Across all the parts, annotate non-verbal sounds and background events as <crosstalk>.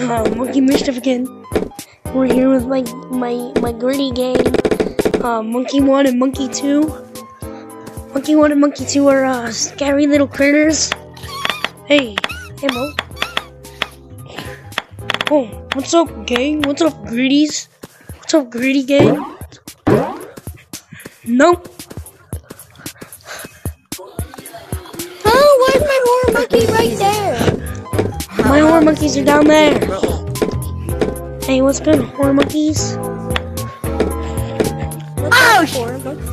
uh, Monkey Mischief again. We're here with my my my gritty gang, uh, Monkey One and Monkey Two. Monkey One and Monkey Two are uh, scary little critters. Hey, hey Mo. Oh, what's up, gang? What's up, gritties? What's up, gritty gang? Nope. Oh, where's my horror monkey right there? My horror monkeys are down there. Hey, what's good, horror monkeys? Oh, horror monkey.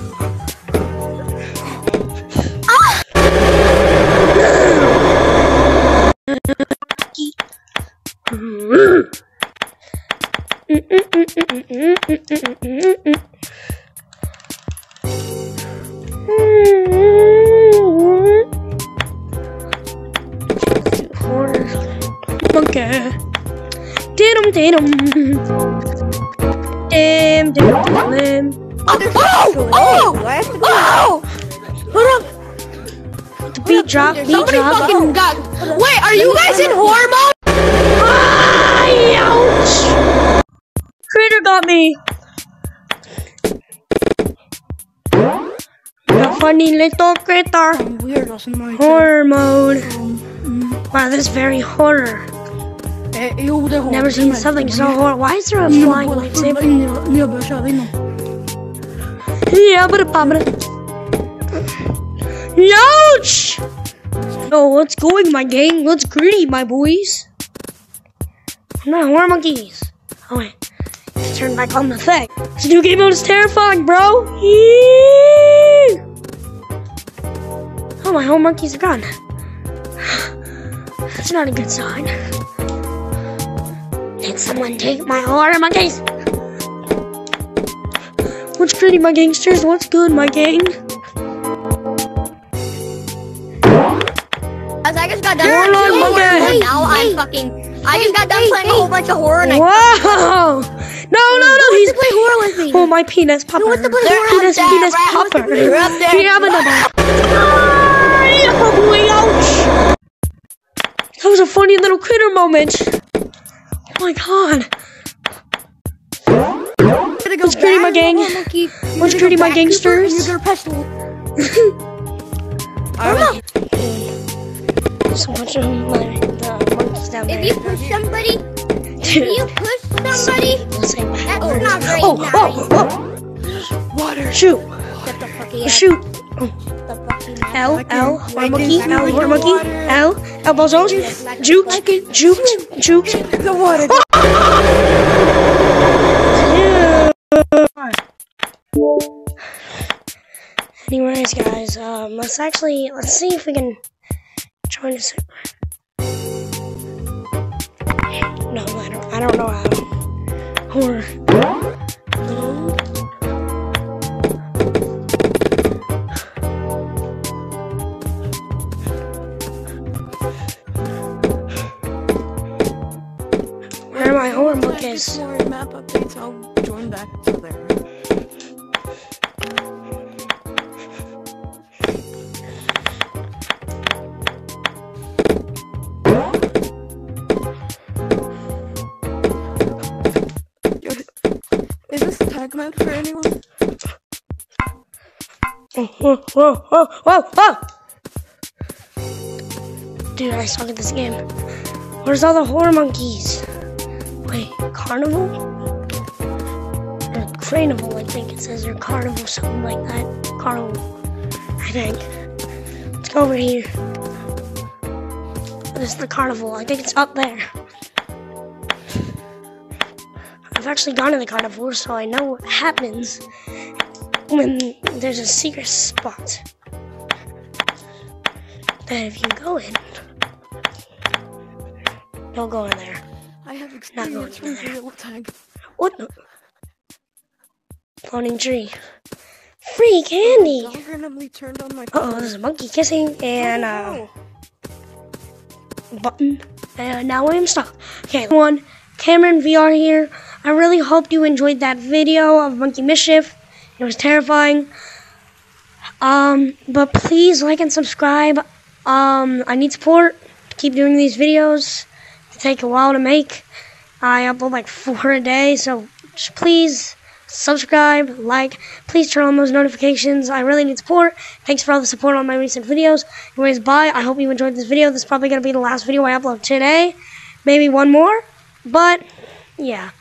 Monkey. Didum didum. Dim dim dim. Oh, oh, I have to go. Oh, Hold up. The beat drop. Beat somebody drop. fucking got. Wait, are you guys in horror mode? Ouch! Critter got me. The funny little critter. Weird, Horror mode. Um, mm. Wow, this is very horror. Never seen something so horror. Why is there a flying lightsaber? Yeah, but a Ouch! Oh, what's going, my gang? What's greedy, my boys? I'm not horror monkeys. Oh wait, Let's turn back on the thing. This new game mode is terrifying, bro. Oh, my horror monkeys are gone. <sighs> That's not a good sign. Did someone take my horror monkeys? What's greedy, my gangsters? What's good, my gang? As I just got done playing horror, and now I'm fucking. I just got done playing a whole bunch of horror, and I Whoa! No, no, no, he's play horror with me. Oh, my penis popper. wants to play Their horror penis, with penis Right, popper. play- right <laughs> there. Yeah, but boy, ouch! That was a funny little critter moment. Oh my god. What's greedy, my gang? What's greedy, my gangsters? You're gonna press. So much of my the monkeys down there. If you push somebody, if you push somebody, Let's say back. that's not very Oh, nice. Oh, oh, oh. Water. Shoot. Get the fuck out. Shoot. The L, L, horror monkey, L, monkey, L, elbow zones, jukes, jukes, jukes. The water. Anyways, guys, um, let's actually, let's see if we can join a server. No, I don't, I don't know how. Horror. Monkeys? More map updates. I'll join back to there. Is this tag map for anyone? Whoa, whoa, whoa, whoa, whoa! Dude, I suck at this game. Where's all the horror monkeys? Wait, carnival? Carnival, I think it says, or carnival, something like that. Carnival, I think. Let's go over here. This is the carnival. I think it's up there. I've actually gone to the carnival, so I know what happens when there's a secret spot that if you go in, don't go in there. I have experience with real tag. What? the- tree. Free candy. Randomly turned on my Uh oh, there's a monkey kissing and uh, button. And now I'm stuck. Okay, one. Cameron VR here. I really hope you enjoyed that video of Monkey Mischief. It was terrifying. Um, but please like and subscribe. Um, I need support to keep doing these videos. Take a while to make. I upload like four a day, so just please subscribe, like, please turn on those notifications. I really need support. Thanks for all the support on my recent videos. Anyways, bye. I hope you enjoyed this video. This is probably going to be the last video I upload today. Maybe one more, but yeah.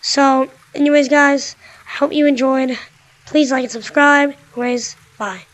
So, anyways, guys, I hope you enjoyed. Please like and subscribe. Anyways, bye.